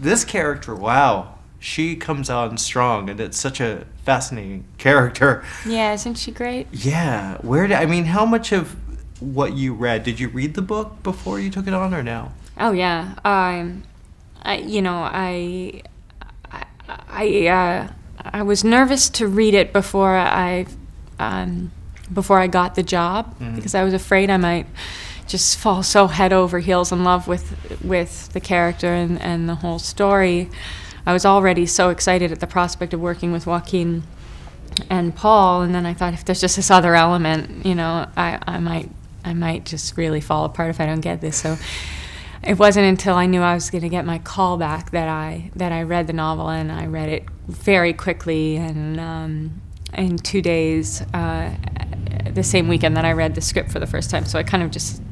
this character, wow, she comes on strong, and it's such a fascinating character. Yeah, isn't she great? Yeah, where did I mean? How much of what you read did you read the book before you took it on, or now? Oh yeah, um, I you know I I I, uh, I was nervous to read it before I um, before I got the job Mhm. because I was afraid I might just fall so head over heels in love with with the character and, and the whole story. I was already so excited at the prospect of working with Joaquin and Paul, and then I thought if there's just this other element, you know, I, I might I might just really fall apart if I don't get this. So it wasn't until I knew I was going to get my call back that I that I read the novel, and I read it very quickly and um, in two days, uh, the same weekend that I read the script for the first time. So I kind of just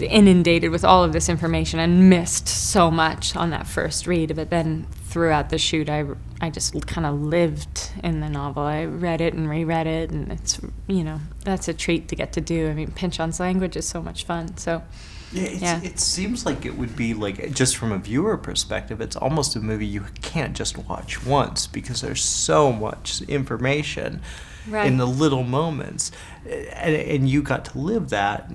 inundated with all of this information and missed so much on that first read. But then throughout the shoot, I, I just kind of lived in the novel. I read it and reread it, and it's, you know, that's a treat to get to do. I mean, Pynchon's language is so much fun. So, Yeah, it's, Yeah. it seems like it would be like just from a viewer perspective, it's almost a movie you can't just watch once because there's so much information Right. in the little moments, and, and you got to live that.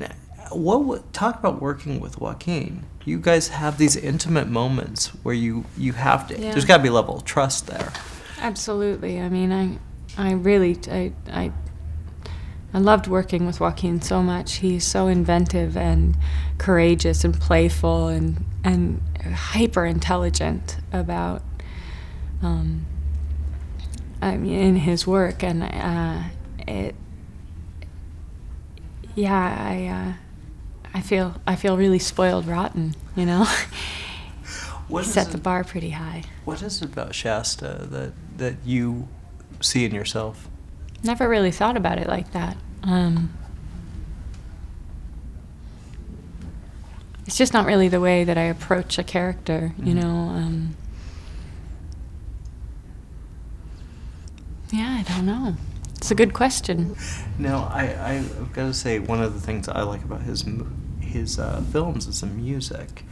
What would- talk about working with Joaquin? You guys have these intimate moments where you you have to. Yeah. There's got to be a level of trust there. Absolutely. I mean, I, I really, I, I, I loved working with Joaquin so much. He's so inventive and courageous and playful and and hyper intelligent about, um, I mean, in his work and uh, it. Yeah, I, uh, I feel I feel really spoiled rotten. You know, What set it- the bar pretty high. What is it about Shasta that that you see in yourself? Never really thought about it like that. Um, it's just not really the way that I approach a character, you Mhm. know. Um, yeah, I don't know. It's a good question. No, I, I I've got to say one of the things I like about his his uh, films is the music.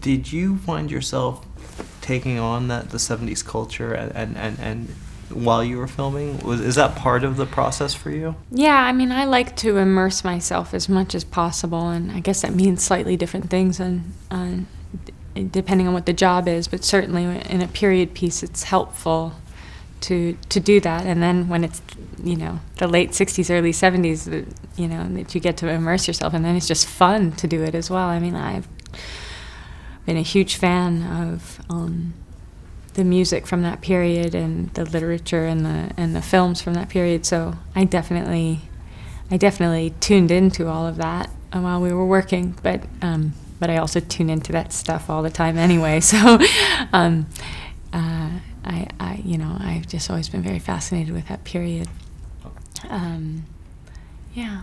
Did you find yourself taking on that the '70s culture and and, and, and while you were filming? Was is that part of the process for you? Yeah, I mean, I like to immerse myself as much as possible, and I guess that means slightly different things, on, on depending on what the job is. But certainly, in a period piece, it's helpful to to do that. And then when it's you know the late '60s, early '70s, you know that you get to immerse yourself, and then it's just fun to do it as well. I mean, I've been a huge fan of. Um, the music from that period and the literature and the and the films from that period. So I definitely, I definitely tuned into all of that uh, while we were working. But um, but I also tune into that stuff all the time anyway. So um, uh, I I you know I've just always been very fascinated with that period. Um, yeah.